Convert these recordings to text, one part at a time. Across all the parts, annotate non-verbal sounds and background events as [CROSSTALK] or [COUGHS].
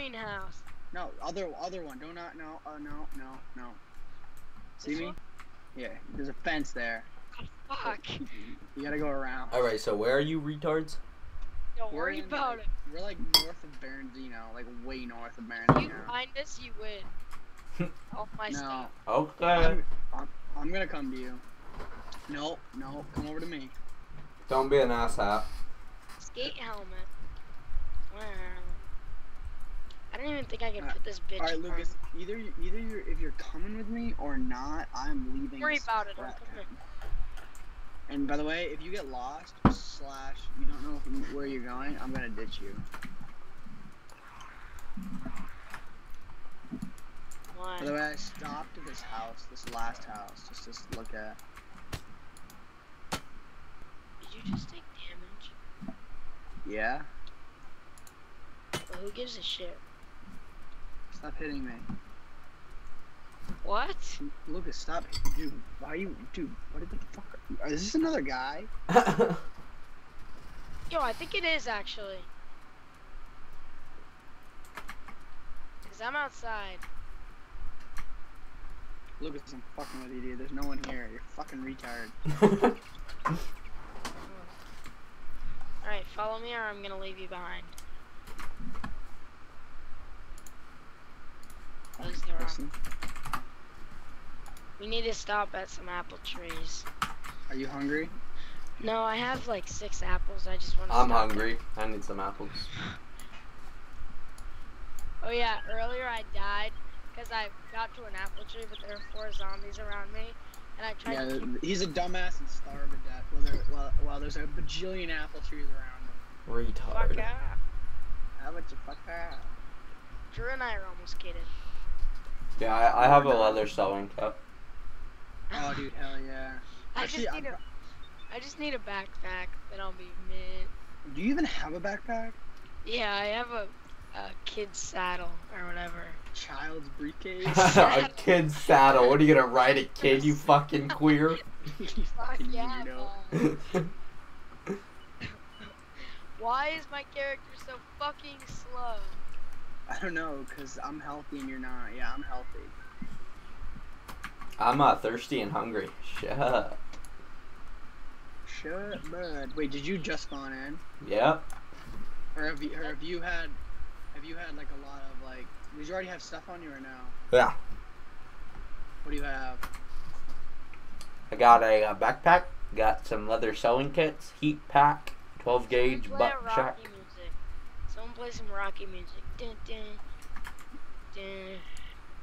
greenhouse. No, other other one. Do not. No. Uh, no. No. No. See This me? one? Yeah. There's a fence there. Fuck. You gotta go around. All right, so where are you retards? Don't We're worry in, about like, it. We're like north of Berenzino, like way north of If you find us, you win. [LAUGHS] All my No. stuff. Okay. I'm, I'm, I'm gonna come to you. No, no, come over to me. Don't be an asshat. Skate helmet. Wow. I don't even think I can Uh, put this bitch All right. Lucas. Either you- either you're if you're coming with me or not, I'm leaving. Don't worry about it. I'm crap coming. town. And by the way, if you get lost slash you don't know if- where you're going, I'm gonna ditch you. Why? By the way, I stopped at this house, this last house, just to look at. Did you just take damage? Yeah. But who gives a shit? Stop hitting me, What? Lucas. Stop, dude. Why are you, dude? What did the fuck? Are, is this another guy? [LAUGHS] Yo, I think it is actually. Cause I'm outside. Lucas, I'm fucking with you, dude. There's no one here. You're fucking retard. [LAUGHS] Alright, follow me or I'm gonna leave you behind. Close the rock. Listen, We need to stop at some apple trees. are you hungry? No, I have like six apples. I just want to. I'm stop hungry. I need some apples. Oh yeah, earlier I died because I got to an apple tree, but there were four zombies around me, and I tried Yeah, to. He's a dumbass and starved to death. While, there, while, while there's a bajillion apple trees around him. Fuck Retard. out. How about you fuck out? Drew and I are almost kidded. Yeah, I, I have a leather sewing cup. Oh, dude, hell yeah. I Actually, just I'm need a. I just need a backpack, then I'll be mid. Do you even have a backpack? Yeah, I have a, a kid's saddle or whatever. Child's briefcase? [LAUGHS] a kid's saddle. What are you gonna ride a kid? You fucking [LAUGHS] queer. [LAUGHS] you Fuck fucking yeah, weirdo. Paul. Why is my character so fucking slow? I don't know, because I'm healthy and you're not. Yeah, I'm healthy. I'm uh, thirsty and hungry. Shut up. Shut up, bud. Wait, did you just spawn in? Yep. Or have you, or have you had, have you had like a lot of like, did you already have stuff on you or no? Yeah. What do you have? I got a uh, backpack. Got some leather sewing kits, heat pack, 12 gauge Play butt a check. Music. Someone play some Rocky music. Dun, dun, dun,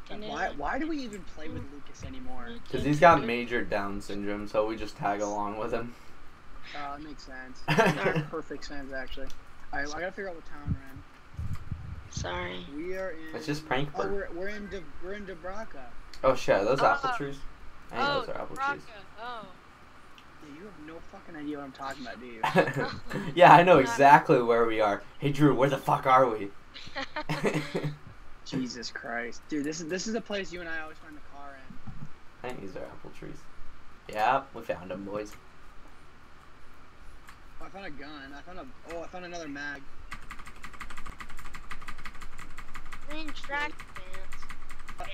dun, dun, Why, why do we even play with Lucas anymore? dun, Cause dun, he's got dun. major Down syndrome, so we just tag along with him. Oh, that makes sense. [LAUGHS] That perfect sense, actually. Alright, well, I gotta figure out what town we're in. Sorry. We are in. It's just Oh, Prankfurt. we're, we're in De, we're in Debraca. Oh shit, are those ah. apple Oh. trees? I think oh, those are apple Raka. Oh. Yeah, you have no fucking idea what I'm talking about, do you? [LAUGHS] yeah, I know exactly where we are. Hey Drew, where the fuck are we? [LAUGHS] Jesus Christ, dude, this is this is the place you and I always find the car in. I think these are apple trees. Yeah, we found them, boys. Oh, I found a gun. I found a. Oh, I found another mag. Green track pants. Uh,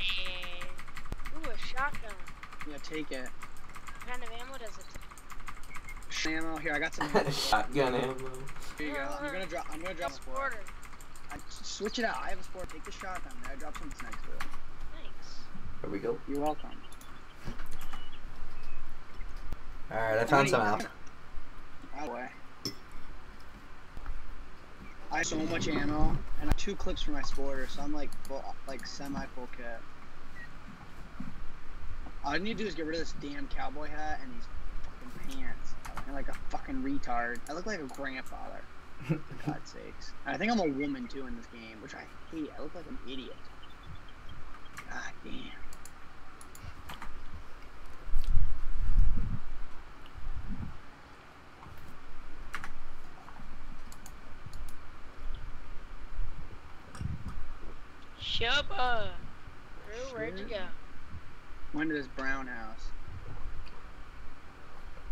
ooh, a shotgun. Yeah, take it. What kind of ammo does it take? Ammo. Here, I got some. ammo. [LAUGHS] Shotgun ammo. Here you go. I'm gonna drop. I'm gonna drop a sport. Sporter. I, switch it out. I have a sport. Take the shotgun. I drop something next to it. Thanks. Here we go. You're welcome. Alright, I found some apples. That way. I have so much ammo and I have two clips for my sporter, so I'm like full, like semi full kit. All I need to do is get rid of this damn cowboy hat and these fucking pants. And like a fucking retard. I look like a grandfather. For [LAUGHS] God's sakes. And I think I'm a woman too in this game, which I hate. I look like an idiot. God damn. Shubba. Drew, where'd you go? Went to this brown house.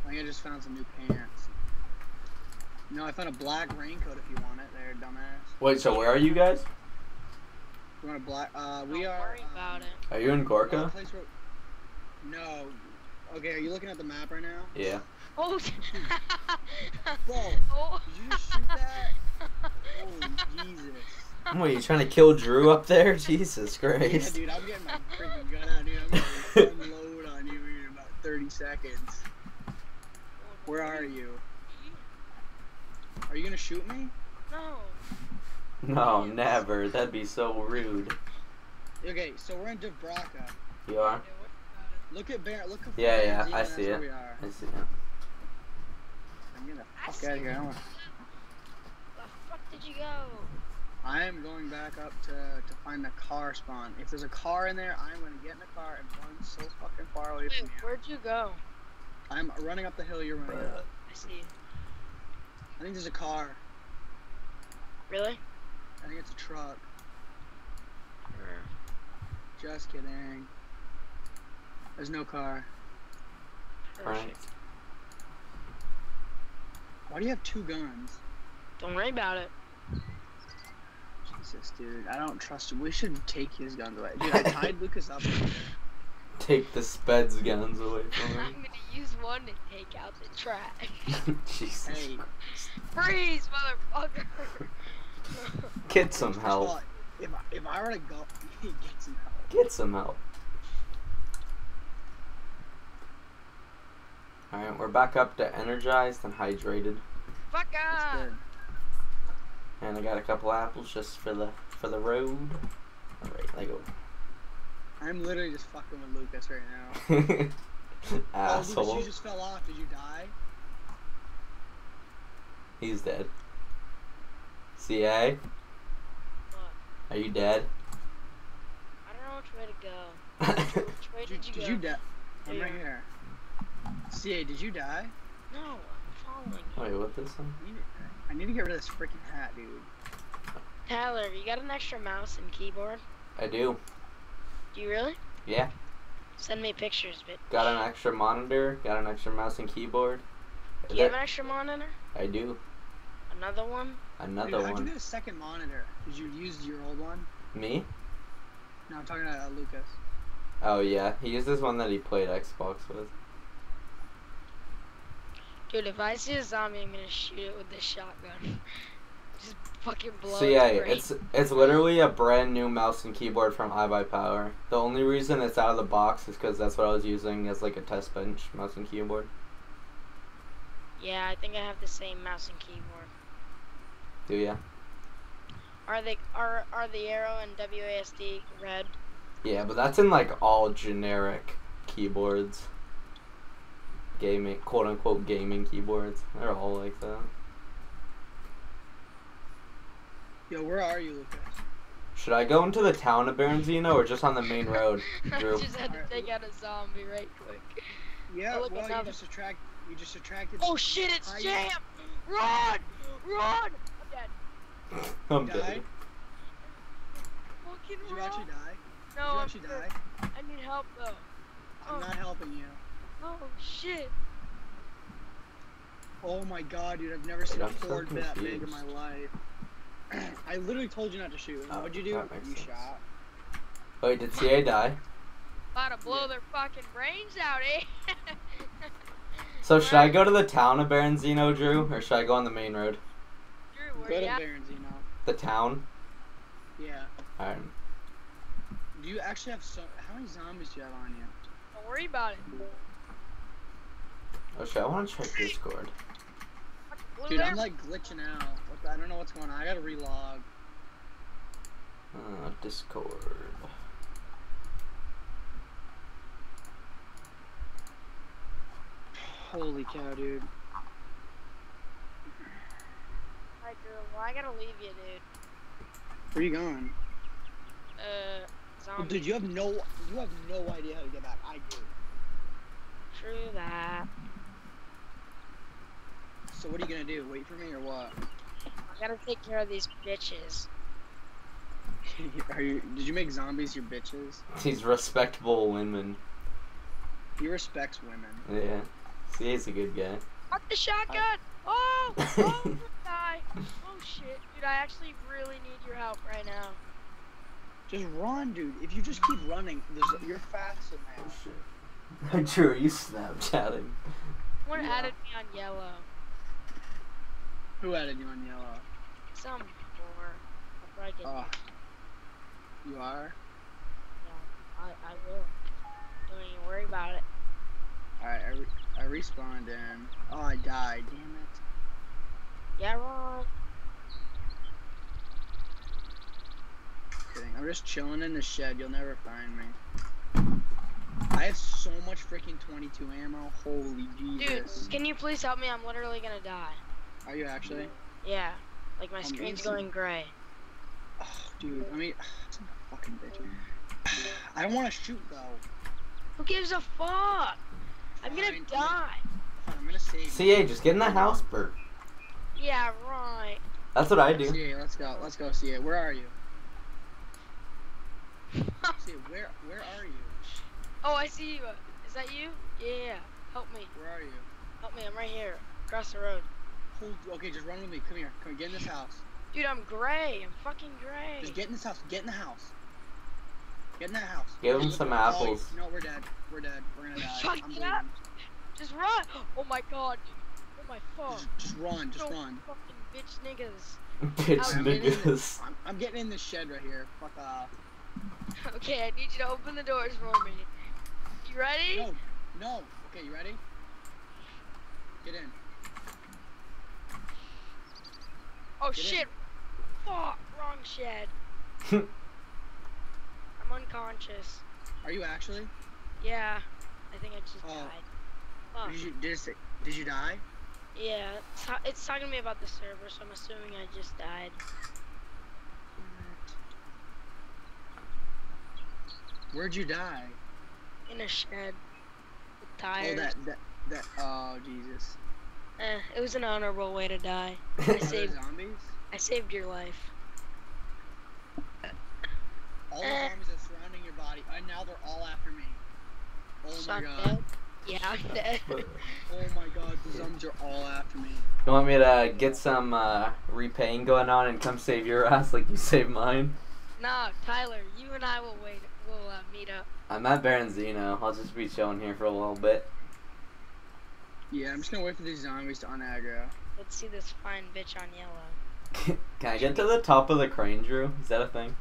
I think I just found some new pants. No, I found a black raincoat if you want it there, dumbass. Wait, so where are you guys? You want to black? Uh, we Don't are. worry um, it. Are you in we're Gorka? place where- No. Okay, are you looking at the map right now? Yeah. Oh. [LAUGHS] Bro, oh. did you just shoot that? [LAUGHS] Holy Jesus. What, are you trying to kill Drew up there? Jesus Christ. Yeah, Christ. dude, I'm getting my freaking gun out, dude. I'm gonna [LAUGHS] unload on you in about 30 seconds. Where are you? Are you gonna shoot me? No. No, never. That'd be so rude. Okay, so we're in Dubrovka. You are? Dude, what about Look at Bear. Look at Yeah, yeah, I see where it. We are. I see it. I'm getting the I fuck out of here. I, don't wanna... it? The fuck did you go? I am going back up to to find the car spawn. If there's a car in there, I'm gonna get in the car and run so fucking far away Wait, from you. where'd you go? I'm running up the hill. You're running up. I see. I think there's a car. Really? I think it's a truck. Just kidding. There's no car. Oh, Perfect. Why do you have two guns? Don't worry about it. Jesus, dude. I don't trust him. We should take his guns away. Dude, I tied Lucas up. [LAUGHS] Take the Speds guns away from I'm gonna use one to take out the trash. [LAUGHS] Jesus. Hey. Freeze, motherfucker! Get some help. If I, if I were to go, [LAUGHS] get some help. Get some help. Alright, we're back up to energized and hydrated. Fuck That's up! And I got a couple apples just for the for the road. Alright, Lego. I'm literally just fucking with Lucas right now. [LAUGHS] Asshole. Oh, Lucas, you just fell off. Did you die? He's dead. CA? What? Are you dead? I don't know which way to go. [LAUGHS] Which way Did, did you did go? you die? I'm Yeah. right here. CA, did you die? No, I'm following you. Wait, what this one? I need, I need to get rid of this freaking hat, dude. Tyler, you got an extra mouse and keyboard? I do. Do you really? Yeah. Send me pictures, but Got an extra monitor, got an extra mouse and keyboard. do you have an extra monitor? I do. Another one? Another dude, how'd you get a second monitor? Did you use your old one? Me? No, I'm talking to uh, Lucas. Oh yeah, he used this one that he played Xbox with. Dude, if I see a zombie, I'm gonna shoot it with this shotgun. [LAUGHS] Just fucking blow So its yeah, it's it's literally a brand new mouse and keyboard from iBuyPower. The only reason it's out of the box is because that's what I was using as like a test bench mouse and keyboard. Yeah, I think I have the same mouse and keyboard. Do ya? Are they are are the arrow and WASD red? Yeah, but that's in like all generic keyboards. Gaming, quote unquote gaming keyboards. They're all like that. Yo, where are you, Lucas? Should I go into the town of Berenzino or just on the main road? [LAUGHS] Drew? I just had to take out a zombie right quick. Yeah, Oh, look, well, you just attract, you just attracted. Oh shit, it's I- Jam! Run! Run! I'm dead. [LAUGHS] I'm You dead. Fucking Did you run! actually die? no, Did you I'm actually good. die? I need help though. I'm Oh. not helping you. Oh shit. Oh my god, dude, I've never seen a I'm so cord that big in my life. I literally told you not to shoot. Oh, What'd you do? You sense. shot. Wait, did CA die? About to blow Yeah. their fucking brains out, eh? [LAUGHS] So should I go to the town of Berenzino, Drew, or should I go on the main road? Drew, where Go to at? Berenzino. The town. Yeah. Alright. Do you actually have so? How many zombies do you have on you? Don't worry about it. Oh shit, I want to check Discord. Fucking Dude, their- I'm like glitching out. I don't know what's going on. I gotta relog. Uh, Discord. Holy cow, dude. Alright, Drew, well, I gotta leave you, dude. Where you going? Uh, zombie. dude, you have no, you have no idea how to get back. I do. True that. So what are you gonna do? Wait for me or what? I gotta take care of these bitches. [LAUGHS] are you? Did you make zombies your bitches? These respectable women. He respects women. Yeah. CA's a good guy. Fuck the shotgun! [LAUGHS] Oh! Oh, [LAUGHS] die. Oh shit. Dude, I actually really need your help right now. Just run, dude. If you just keep running, you're faster Oh shit. Drew, are you Snapchatting? Someone Yeah. added me on yellow. Who added you on yellow? Some more. Get. Oh. You are? Yeah, I, I will. Don't even worry about it. Alright, I, re- I respawned in. Oh, I died. Damn it. Yeah, wrong. Kidding. I'm just chilling in the shed. You'll never find me. I have so much freaking 22 ammo. Holy Jesus. Dude, Jesus. can you please help me? I'm literally gonna die. Are you actually? Yeah. Like my I'm screen's easy. going gray. Oh, dude. I mean, son of a fucking bitch. [SIGHS] I don't want to shoot though. Who gives a fuck? I'm gonna Fine, die. Fine, I'm gonna save you. CA, just get in the house, Bert. Yeah, right. That's what I do. CA, let's go. Let's go, CA. Where are you? [LAUGHS] CA, where where are you? oh, I see you. Is that you? Yeah, yeah. Help me. Where are you? Help me. I'm right here. Across the road. Hold, okay, just run with me. Come here. Come here. Get in this house. Dude, I'm gray. I'm fucking gray. Just get in this house. Get in the house. Get in that house. Give Okay, him some at- oh, apples. no, we're dead. We're dead. We're gonna die. Fuck I'm yeah. bleeding. Just run. Oh my god. dude. Oh my fuck. Just, just run. Just No run. Fucking bitch niggas. [LAUGHS] Bitch I'm niggas. this- I'm, I'm getting in this shed right here. Fuck off. [LAUGHS] Okay, I need you to open the doors for me. You ready? No, no. Okay, you ready? Get in. Oh get in. shit. Fuck. Wrong shed. [LAUGHS] I'm unconscious. Are you actually? Yeah. I think I just Oh. died. Fuck. Did you did, it, did you die? Yeah, it's, it's talking to me about the server, so I'm assuming I just died. Where'd you die? In a shed. With Oh, that that that. Oh Jesus. Eh, it was an honorable way to die. [LAUGHS] I saved, zombies? I saved your life. All the Eh. zombies are surrounding your body, and now they're all after me. Oh So my I'm god. dead? Yeah, I'm dead. [LAUGHS] Oh my god, the zombies are all after me. You want me to get some uh, repaying going on and come save your ass like you saved mine? no, Tyler, you and I will wait. We'll uh, meet up. I'm at Baronzino. I'll just be chilling here for a little bit. Yeah, I'm just gonna wait for these zombies to unaggro. Let's see this fine bitch on yellow. [LAUGHS] Can I get to the top of the crane, Drew? Is that a thing?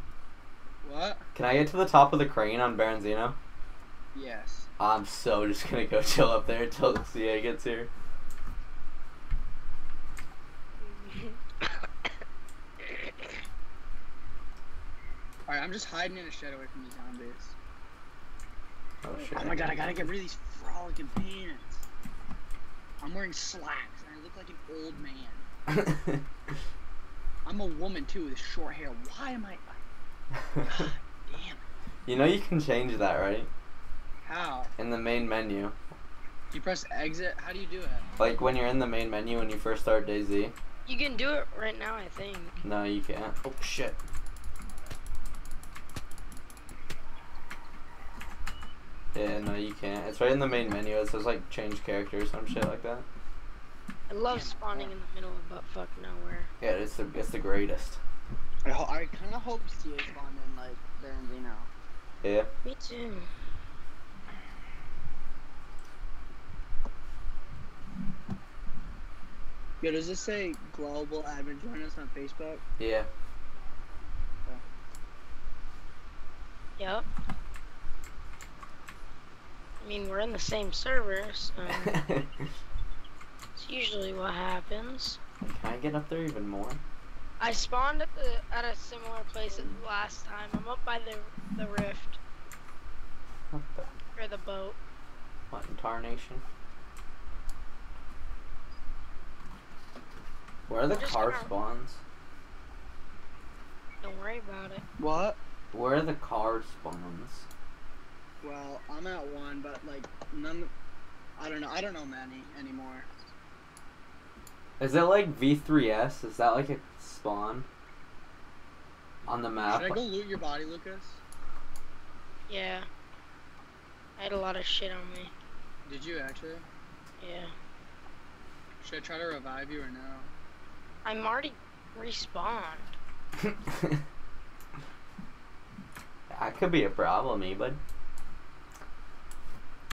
What? Can I get to the top of the crane on Baronzino? Yes. I'm so [LAUGHS] just gonna go chill up there until the CA gets here. [COUGHS] Alright, I'm just hiding in a shed away from these zombies. Oh shit. Oh my god, I gotta get rid of these frolicking pants. I'm wearing slacks and I look like an old man. [LAUGHS] I'm a woman too with short hair. Why am I? [LAUGHS] God damn. you know you can change that, right? How? In the main menu. You press exit. How do you do it? Like when you're in the main menu when you first start DayZ. you can do it right now, I think. No, you can't. Oh shit. Yeah, no, you can't. It's right in the main menu. It says like change character or some shit like that. I love spawning in the middle of buttfuck nowhere. Yeah, it's the it's the greatest. I, ho- I kind of hope CA spawned in like Baronzino. Yeah. Me too. Yo, does this say global admin join us on Facebook? Yeah. Yep. I mean, we're in the same server, so [LAUGHS] it's usually what happens. Can I get up there even more? I spawned at the at a similar place as last time. I'm up by the the rift What the or the boat. what in tarnation? Where are the car gonna- spawns? Don't worry about it. What? Where are the car spawns? Well, I'm at one, but like none. I don't know. I don't know many anymore. Is it like V3S? Is that like a spawn? On the map? Should I go loot your body, Lucas? Yeah. I had a lot of shit on me. Did you actually? Yeah. Should I try to revive you or no? I'm already respawned. [LAUGHS] That could be a problem, eh, bud?